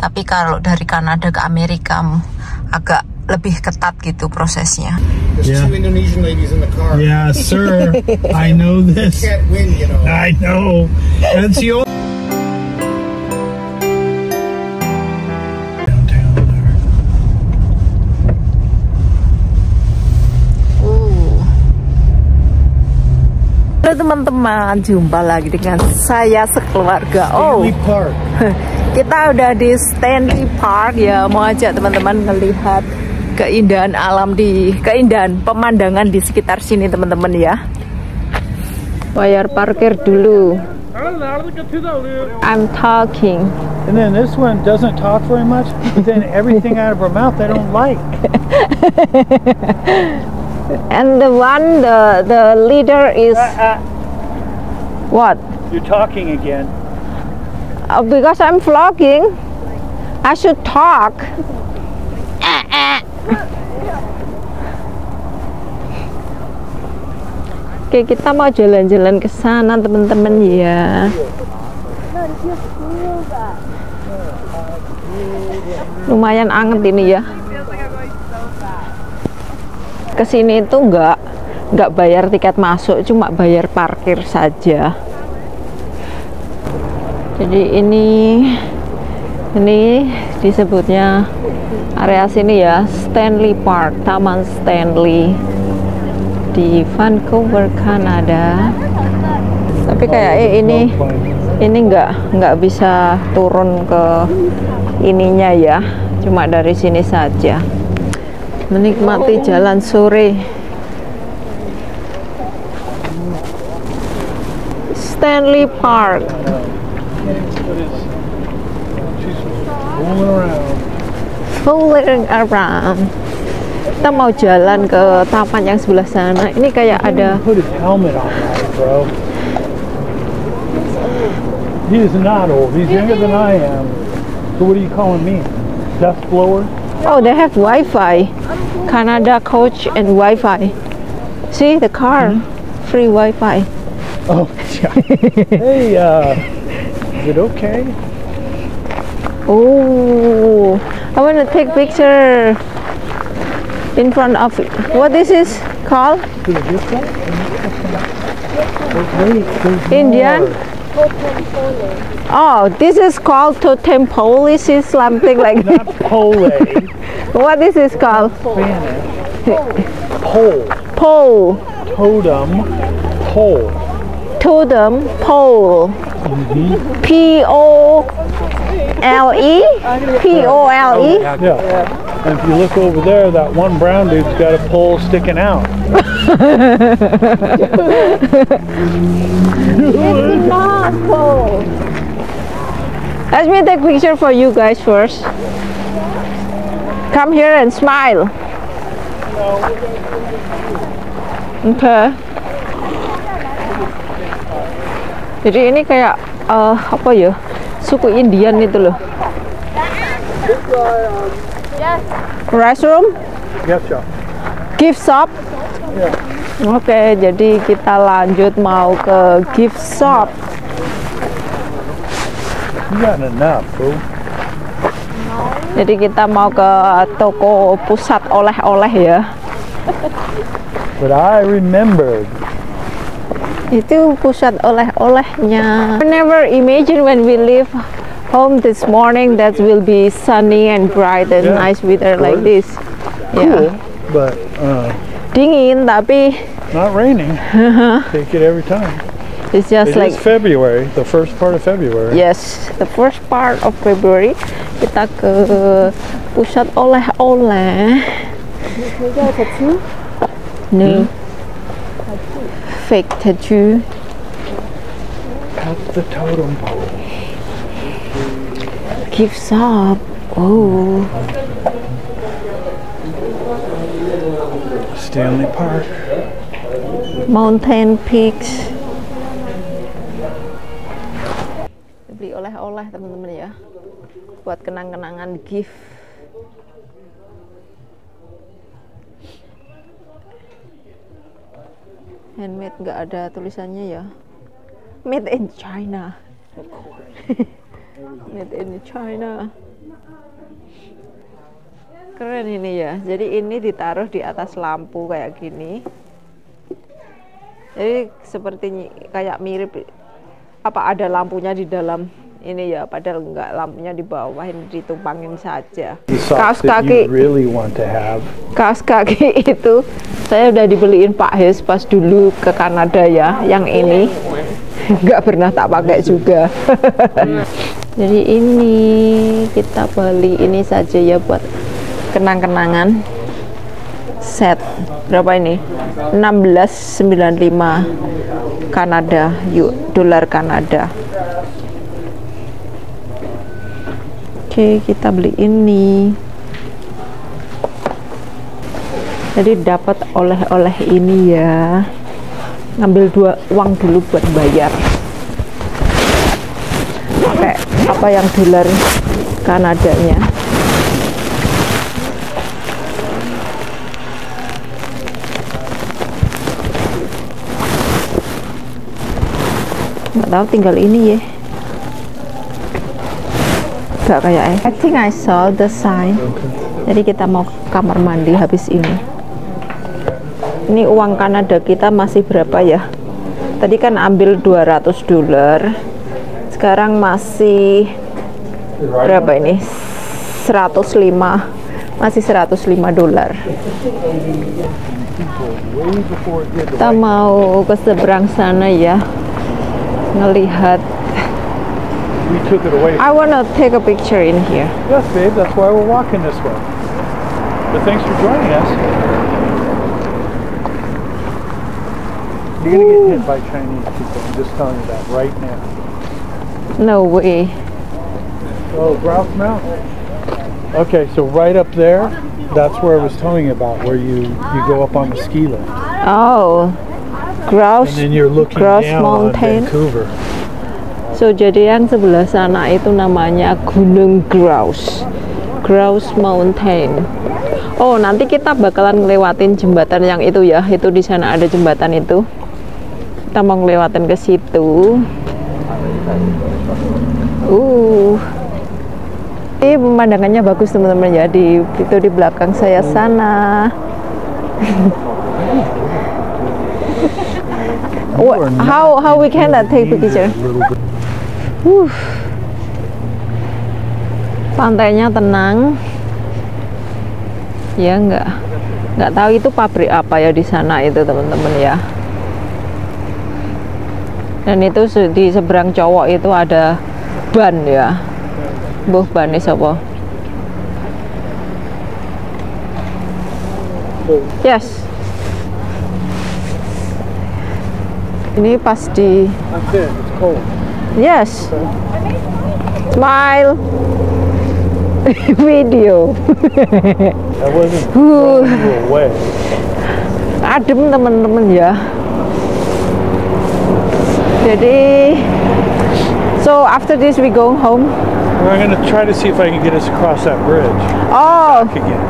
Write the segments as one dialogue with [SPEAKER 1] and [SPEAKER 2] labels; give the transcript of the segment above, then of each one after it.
[SPEAKER 1] Tapi kalau dari Kanada ke Amerika mm, agak lebih ketat gitu prosesnya.
[SPEAKER 2] Yeah.
[SPEAKER 3] two Indonesian ladies in the car.
[SPEAKER 2] Yeah, sir. I know this.
[SPEAKER 3] Can't win, you know.
[SPEAKER 2] I know. That's the only.
[SPEAKER 1] Halo teman-teman, jumpa lagi dengan saya sekeluarga. Oh,
[SPEAKER 2] Park.
[SPEAKER 1] kita udah di Stanley Park ya, mau ajak teman-teman melihat keindahan alam di keindahan pemandangan di sekitar sini teman-teman ya. Bayar parkir dulu. I'm talking.
[SPEAKER 2] And then this one doesn't talk very much, but then everything out of her mouth they don't like.
[SPEAKER 1] And the one the the leader is what?
[SPEAKER 2] You're talking again.
[SPEAKER 1] Uh, because I'm vlogging, I should talk. Oke, kita mau jalan-jalan ke sana, teman-teman ya. Lumayan anget ini ya. Ke sini itu nggak nggak bayar tiket masuk, cuma bayar parkir saja. Jadi ini ini disebutnya area sini ya Stanley Park, Taman Stanley di Vancouver, Kanada. Tapi kayak eh, ini ini nggak nggak bisa turun ke ininya ya, cuma dari sini saja. Menikmati jalan sore. Stanley Park.
[SPEAKER 2] Fooling around.
[SPEAKER 1] Kita mau jalan ke taman yang sebelah sana. Ini kayak ada.
[SPEAKER 2] He is not old. He's younger than I am. So what are you calling me? Dust blower?
[SPEAKER 1] Oh they have Wi-Fi, Canada coach and Wi-Fi. See the car, free Wi-Fi.
[SPEAKER 2] Oh, yeah. hey, uh, is it okay?
[SPEAKER 1] Oh, I want to take picture in front of what this is called
[SPEAKER 2] Did it get that? Wait, there's
[SPEAKER 1] Indian.
[SPEAKER 2] More.
[SPEAKER 1] Oh, this is called totem pole. Is something like
[SPEAKER 2] Not pole,
[SPEAKER 1] what this is called
[SPEAKER 2] Spanish. Pole.
[SPEAKER 1] pole.
[SPEAKER 2] Totem. Pole.
[SPEAKER 1] totem pole. Mm-hmm. P O L E? P O L E?
[SPEAKER 2] Yeah. And if you look over there, that one brown dude's got a pole sticking out.
[SPEAKER 1] It's not pole. Let me take picture for you guys first. Come here and smile. Okay. Jadi ini kayak eh, apa ya? Suku Indian itu loh. Restroom?
[SPEAKER 2] Yes, yeah.
[SPEAKER 1] gift shop. Oke, jadi kita lanjut mau ke gift shop.
[SPEAKER 2] Enough.
[SPEAKER 1] Jadi kita mau ke toko pusat oleh-oleh ya.
[SPEAKER 2] But I remembered.
[SPEAKER 1] Itu pusat oleh-olehnya. Never imagine when we leave home this morning that will be sunny and bright and
[SPEAKER 2] Yeah,
[SPEAKER 1] nice weather like this.
[SPEAKER 2] Cool,
[SPEAKER 1] Yeah.
[SPEAKER 2] but uh,
[SPEAKER 1] Dingin tapi
[SPEAKER 2] not raining. Take it every time.
[SPEAKER 1] it's just
[SPEAKER 2] It
[SPEAKER 1] like
[SPEAKER 2] February, the first part of February.
[SPEAKER 1] Yes, the first part of February kita ke pusat oleh-oleh. No. Fake tattoo.
[SPEAKER 2] At the totem pole.
[SPEAKER 1] Gift shop. Oh,
[SPEAKER 2] Stanley Park.
[SPEAKER 1] Mountain Peaks. Beli oleh-oleh teman-teman ya. Buat kenang-kenangan gift. Handmade nggak ada tulisannya ya. Made in China. Made in China. Keren ini ya. Jadi ini ditaruh di atas lampu kayak gini. Jadi seperti kayak mirip apa ada lampunya di dalam ini ya padahal enggak lampunya di bawah ini ditumpangin saja. Kaos kaki
[SPEAKER 2] really
[SPEAKER 1] kaos kaki itu saya udah dibeliin Pak Hes pas dulu ke Kanada ya yang ini nggak pernah tak pakai juga jadi ini kita beli ini saja ya buat kenang-kenangan. Set. Berapa ini? 1695 Kanada yuk dolar Kanada. Oke kita beli ini. Jadi dapat oleh-oleh ini ya. Ngambil dua uang dulu buat bayar apa yang dolar Kanadanya nggak tahu tinggal ini ya. Nggak kayak eh. I think I saw the sign. Jadi kita mau kamar mandi habis ini. Ini uang Kanada kita masih berapa ya? Tadi kan ambil 200 dolar sekarang masih berapa ini 105 masih 105 dolar kita mau ke seberang sana ya ngelihat. I wanna take a picture in here
[SPEAKER 2] Yes, babe, that's why we're walking this way. But thanks for joining us. You're gonna get hit by Chinese people. I'm just telling you that right now.
[SPEAKER 1] No way
[SPEAKER 2] Oh, Grouse Mountain. Okay, so right up there, that's where I was telling you about, where you you go up on the ski lift,
[SPEAKER 1] oh grouse
[SPEAKER 2] and then you're looking
[SPEAKER 1] Grouse
[SPEAKER 2] down
[SPEAKER 1] Mountain.
[SPEAKER 2] on Vancouver.
[SPEAKER 1] So jadi yang sebelah sana itu namanya Gunung Grouse. Grouse Mountain. Oh, nanti kita bakalan ngelewatin jembatan yang itu ya. Itu di sana ada jembatan itu. Kita mau ngelewatin ke situ. Uh. Ini pemandangannya bagus teman-teman ya di itu di belakang saya sana. Wha- how how we can take picture? Uh. Pantainya tenang. Ya nggak nggak tahu itu pabrik apa ya di sana itu teman-teman ya. Dan itu di seberang cowok itu ada ban ya. Buh ban apa? Yes. Ini pas di. Yes. Smile. Video. Adem teman-teman ya. Jadi So after this we go home.
[SPEAKER 2] We're gonna try to see if I can get us across that bridge
[SPEAKER 1] Oh,
[SPEAKER 2] again.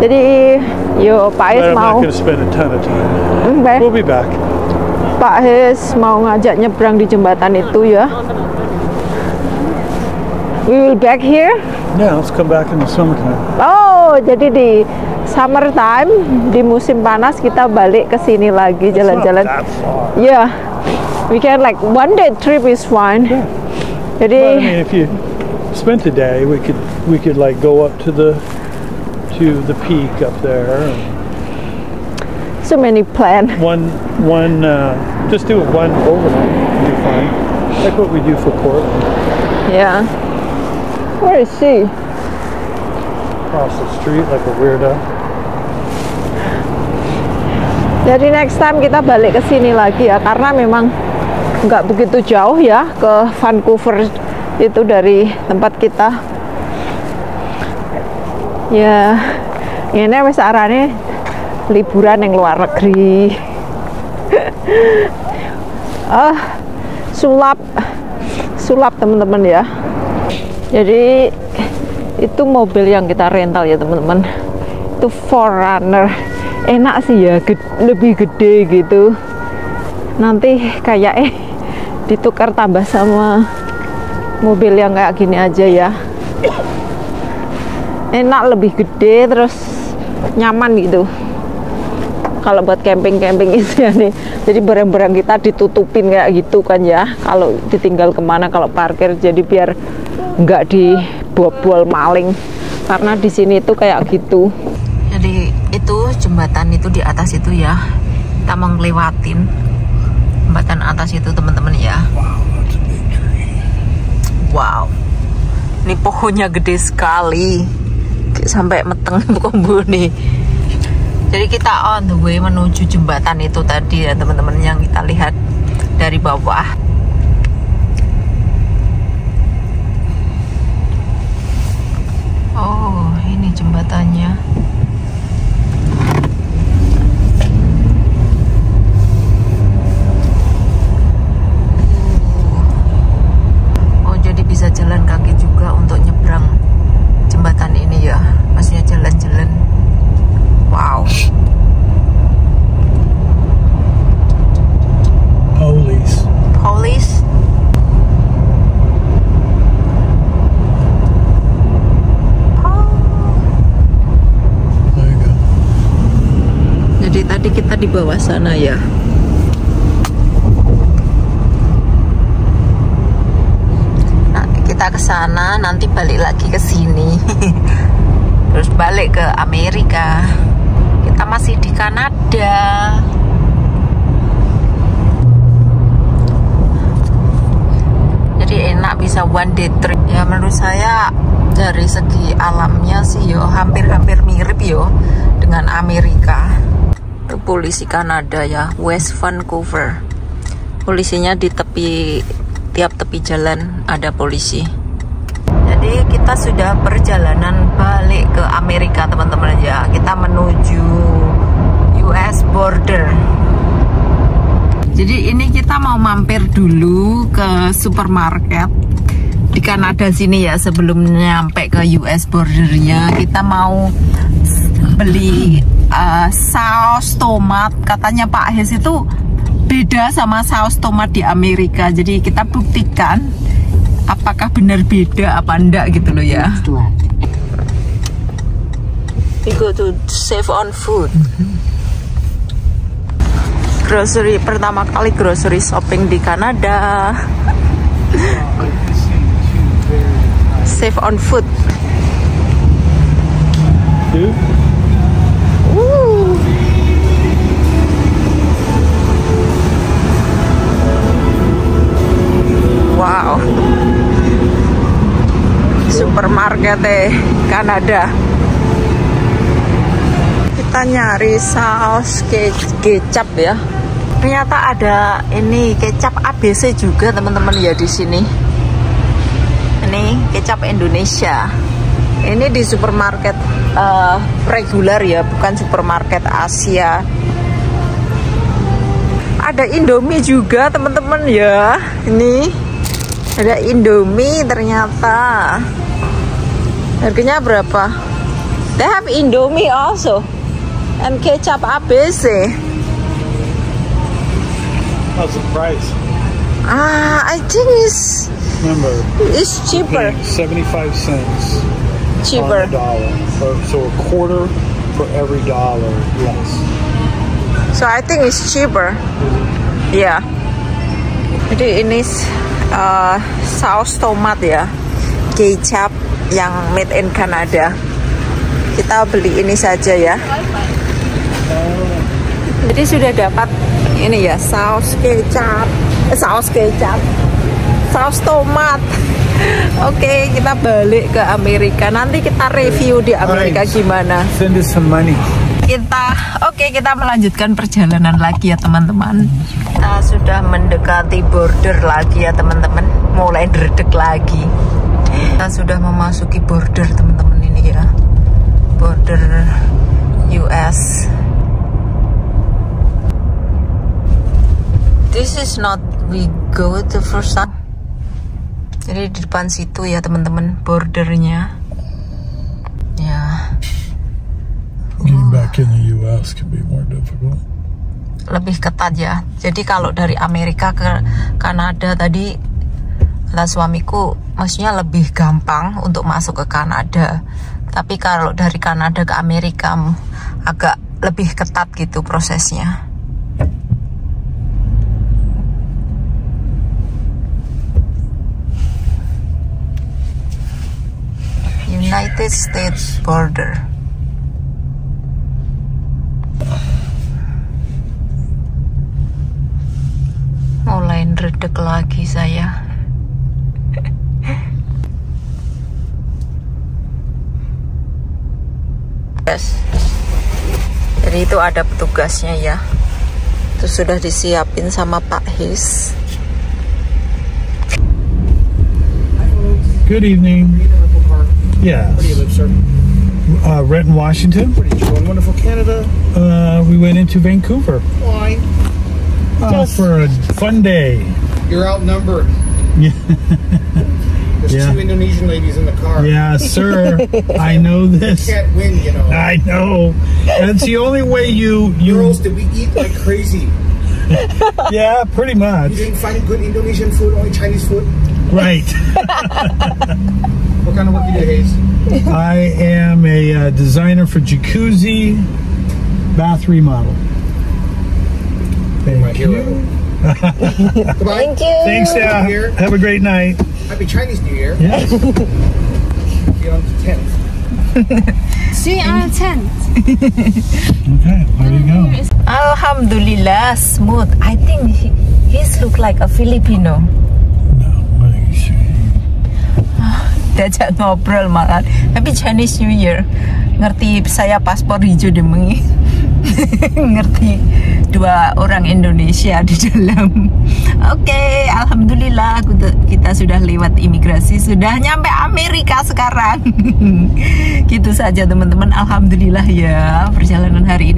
[SPEAKER 1] jadi yo Pak Is mau
[SPEAKER 2] not spend a ton of time.
[SPEAKER 1] Oke.
[SPEAKER 2] We'll be back.
[SPEAKER 1] Pak His mau ngajak nyebrang di jembatan itu ya. We will back here.
[SPEAKER 2] Yeah, let's come back in the summertime.
[SPEAKER 1] Oh, jadi di summertime di musim panas kita balik ke sini lagi jalan-jalan.
[SPEAKER 2] that far.
[SPEAKER 1] Yeah, we can like one day trip is fine.
[SPEAKER 2] I
[SPEAKER 1] Jadi
[SPEAKER 2] mean, if you spent the day, we could we could like go up to the to the peak up there. and
[SPEAKER 1] so many plan.
[SPEAKER 2] One one uh, just do one overnight. Be fine. Like what we do for Portland.
[SPEAKER 1] Yeah. Where is she?
[SPEAKER 2] Across the street like a weirdo.
[SPEAKER 1] Jadi next time kita balik ke sini lagi ya karena memang nggak begitu jauh ya ke Vancouver itu dari tempat kita. Ya, ini wis arane liburan yang luar negeri. ah, sulap, sulap teman-teman ya. Jadi itu mobil yang kita rental ya teman-teman. Itu Forerunner. Enak sih ya, ged- lebih gede gitu. Nanti kayak eh ditukar tambah sama mobil yang kayak gini aja ya. enak lebih gede terus nyaman gitu. Kalau buat camping-camping itu ya nih. Jadi barang-barang kita ditutupin kayak gitu kan ya. Kalau ditinggal ke mana kalau parkir jadi biar nggak dibobol maling. Karena di sini itu kayak gitu. Jadi itu jembatan itu di atas itu ya kita mau jembatan atas itu teman-teman ya. Wow. Ini pohonnya gede sekali. Sampai meteng kombo nih. Jadi kita on the way menuju jembatan itu tadi ya teman-teman yang kita lihat dari bawah. Oh, ini jembatannya. Oh, jadi bisa jalan kaki juga untuk nyebrang jembatan ini ya. Maksudnya jalan-jalan. Wow.
[SPEAKER 2] Police.
[SPEAKER 1] Police.
[SPEAKER 2] There you go.
[SPEAKER 1] Jadi tadi kita di bawah sana ya. Kita ke sana nanti balik lagi ke sini. Terus balik ke Amerika. Kita masih di Kanada. Jadi enak bisa one day trip. Ya menurut saya dari segi alamnya sih yo hampir-hampir mirip yo dengan Amerika. Itu polisi Kanada ya, West Vancouver. Polisinya di tepi tiap tepi jalan ada polisi. Jadi kita sudah perjalanan balik ke Amerika teman-teman ya. Kita menuju US border. Jadi ini kita mau mampir dulu ke supermarket di Kanada sini ya sebelum nyampe ke US bordernya kita mau beli uh, saus tomat. Katanya Pak Hes itu beda sama saus tomat di Amerika. Jadi kita buktikan apakah benar beda apa enggak gitu loh ya. We go to save on food. Grocery pertama kali grocery shopping di Kanada. Save on food.
[SPEAKER 2] Dude,
[SPEAKER 1] Eh Kanada. Kita nyari saus ke kecap ya. Ternyata ada ini kecap ABC juga teman-teman ya di sini. Ini kecap Indonesia. Ini di supermarket eh, reguler ya, bukan supermarket Asia. Ada Indomie juga teman-teman ya. Ini ada Indomie ternyata. Harganya berapa? They have Indomie also. And kecap ABC.
[SPEAKER 2] how's the price?
[SPEAKER 1] Ah, I think it's
[SPEAKER 2] Remember,
[SPEAKER 1] it's cheaper.
[SPEAKER 2] 75 cents
[SPEAKER 1] Cheaper.
[SPEAKER 2] on the dollar. So, so a quarter for every dollar less.
[SPEAKER 1] So I think it's cheaper. Ya. Jadi ini uh, saus tomat ya, kecap yang made in Canada. Kita beli ini saja ya. Jadi sudah dapat ini ya saus kecap, eh, saus kecap, saus tomat. Oke, kita balik ke Amerika. Nanti kita review di Amerika gimana
[SPEAKER 2] Send us some money.
[SPEAKER 1] kita oke kita melanjutkan perjalanan lagi ya teman-teman kita sudah mendekati border lagi ya teman-teman mulai dredeg lagi kita sudah memasuki border teman-teman ini ya border US this is not we go the first time jadi di depan situ ya teman-teman bordernya ya
[SPEAKER 2] Getting back in the U.S. can be more difficult.
[SPEAKER 1] lebih ketat ya. Jadi kalau dari Amerika ke Kanada tadi kata suamiku maksudnya lebih gampang untuk masuk ke Kanada. Tapi kalau dari Kanada ke Amerika agak lebih ketat gitu prosesnya. United States border. Mulai redek lagi saya. Yes. Jadi itu ada petugasnya ya. Itu sudah disiapin sama Pak His.
[SPEAKER 4] Good evening. Yeah.
[SPEAKER 3] Where do you live, sir?
[SPEAKER 4] Uh, Renton, Washington.
[SPEAKER 3] Where did you go in wonderful Canada?
[SPEAKER 4] Uh, we went into Vancouver
[SPEAKER 3] Why?
[SPEAKER 4] uh, for a fun day.
[SPEAKER 3] You're outnumbered.
[SPEAKER 4] Yeah.
[SPEAKER 3] There's
[SPEAKER 4] Yeah.
[SPEAKER 3] two Indonesian ladies in the car.
[SPEAKER 4] Yeah, sir. I know this.
[SPEAKER 3] You Can't win, you know.
[SPEAKER 4] I know. That's the only way you you.
[SPEAKER 3] Girls, did we eat like crazy?
[SPEAKER 4] Yeah, pretty much.
[SPEAKER 3] You didn't find good Indonesian food, only Chinese food?
[SPEAKER 4] Right.
[SPEAKER 3] What kind of work do you do, Hayes?
[SPEAKER 4] I am a uh, designer for jacuzzi bath remodel. Thank
[SPEAKER 3] My
[SPEAKER 4] you.
[SPEAKER 1] Thank you.
[SPEAKER 4] Thanks, yeah.
[SPEAKER 3] Here.
[SPEAKER 4] Have a great night.
[SPEAKER 3] Happy Chinese New Year.
[SPEAKER 4] Yes.
[SPEAKER 3] Be on the 10th.
[SPEAKER 5] See you on the 10th.
[SPEAKER 4] Okay, there you go.
[SPEAKER 1] Alhamdulillah smooth. I think he, he's look like a Filipino.
[SPEAKER 4] No, what are you saying?
[SPEAKER 1] Diajak ngobrol malah. Tapi Chinese New Year. Ngerti saya paspor hijau demengi. Ngerti dua orang Indonesia di dalam. Oke, alhamdulillah kita- sudah lewat imigrasi, sudah nyampe Amerika sekarang. gitu saja teman-teman. Alhamdulillah ya perjalanan hari